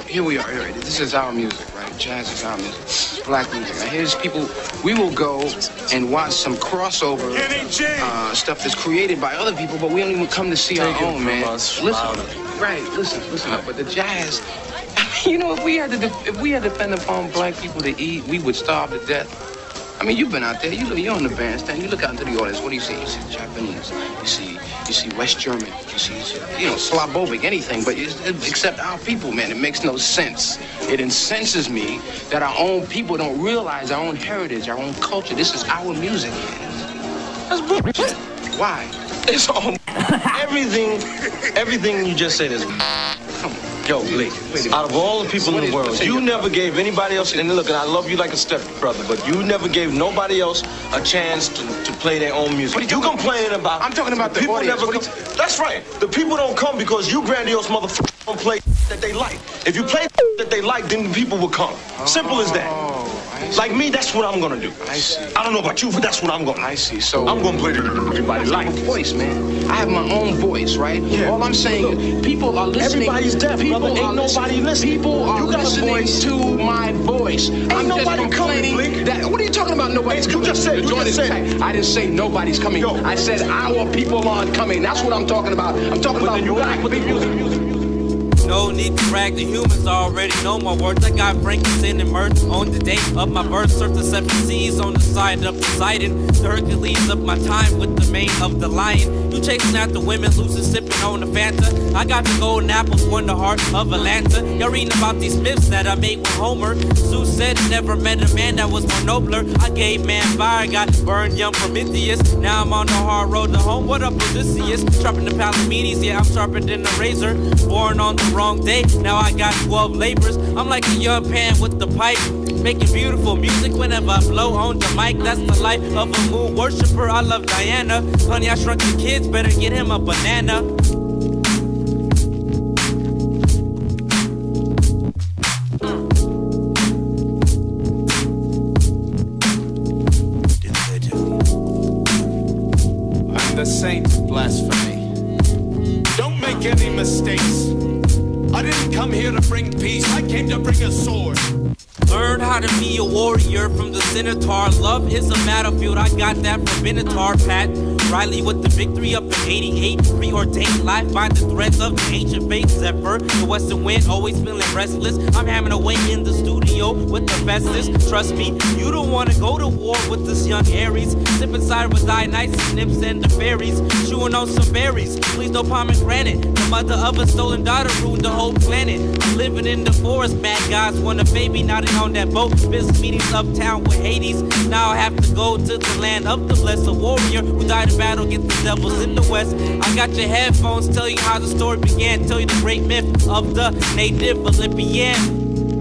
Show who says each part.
Speaker 1: here we are. Here, right? This is our music, right? Jazz is our music. Black music. Now here's people. We will go and watch some crossover uh, stuff that's created by other people, but we don't even come to see
Speaker 2: Take
Speaker 1: our own,
Speaker 2: from
Speaker 1: man.
Speaker 2: us,
Speaker 1: listen,
Speaker 2: louder.
Speaker 1: right? Listen, listen up. But the jazz. You know, if we had to, def- if we had to depend upon black people to eat, we would starve to death. I mean, you've been out there. You look, you're on the bandstand. You look out into the audience. What do you see? You see Japanese. You see, you see West German. You see, you know, Slavovic, anything. But except our people, man, it makes no sense. It incenses me that our own people don't realize our own heritage, our own culture. This is our music. That's bullshit. Why? It's all.
Speaker 2: Everything, everything you just said is. Yo, Bleek, out of all the people in the world, you never gave anybody else, and look, and I love you like a stepbrother, but you never gave nobody else a chance to, to play their own music.
Speaker 1: What are you
Speaker 2: you complaining about.
Speaker 1: I'm talking about the
Speaker 2: people
Speaker 1: audience.
Speaker 2: never come. That's right. The people don't come because you grandiose motherfuckers don't play that they like. If you play that they like, then the people will come. Simple as that.
Speaker 1: Oh.
Speaker 2: Like me, that's what I'm gonna do.
Speaker 1: I see.
Speaker 2: I don't know about you, but that's what I'm gonna.
Speaker 1: I see. So
Speaker 2: I'm gonna play everybody like.
Speaker 1: a voice, man. I have my own voice, right?
Speaker 2: Yeah.
Speaker 1: All I'm saying is people are listening.
Speaker 2: Everybody's deaf,
Speaker 1: people
Speaker 2: brother. Ain't nobody listening.
Speaker 1: People are
Speaker 2: You got a
Speaker 1: listening
Speaker 2: voice.
Speaker 1: to my voice. I'm just
Speaker 2: nobody
Speaker 1: complaining
Speaker 2: coming,
Speaker 1: that. What are you talking about? Nobody's
Speaker 2: You
Speaker 1: coming.
Speaker 2: just said-
Speaker 1: The
Speaker 2: you just said-
Speaker 1: I didn't say nobody's coming.
Speaker 2: Yo.
Speaker 1: I said our people aren't coming. That's what I'm talking about. I'm talking
Speaker 2: But
Speaker 1: about
Speaker 2: then you
Speaker 1: black
Speaker 2: put the
Speaker 1: people.
Speaker 3: No need to brag, the humans already know my words. I got frankincense and myrrh on the date of my birth. Surf the seven seas on the side of Poseidon. The Hercules of my time with the mane of the lion. You chasing after women, losing, sipping on the Fanta. I got the golden apples, won the heart of Atalanta. Y'all reading about these myths that I made with Homer. Zeus said never met a man that was more nobler. I gave man fire, got burned young Prometheus. Now I'm on the hard road to home. What up, Odysseus? Sharpen the Palamedes, yeah, I'm sharper than a razor. Born on the wrong day, now I got 12 labors. I'm like a young pan with the pipe. Making beautiful music whenever I blow on the mic. That's the life of a moon worshiper. I love Diana. Honey, I shrunk the kids, better get him a banana.
Speaker 4: I'm the saint blasphemy. Don't make any mistakes. I didn't come here to bring peace. I came to bring a sword.
Speaker 3: Learn how to be a warrior from the Centaur. Love is a battlefield. I got that from Benatar, Pat. Riley with the victory up in 88. Preordained life by the threads of the ancient faith. Zephyr, the western wind, always feeling restless. I'm hammering away in the studio with the bestest. Trust me, you don't want to go to war with this young Ares. Sipping cider with Dionysus, Nips, and the fairies. Chewing on some berries. Please no pomegranate. The mother of a stolen daughter ruined the whole planet. I'm living in the forest. Mad guys want a baby. Now they on that boat. Business meetings uptown with Hades. Now I have to go to the land of the blessed. Warrior who died in battle against the devils in the west. I got your headphones. Tell you how the story began. Tell you the great myth of the native Olympian.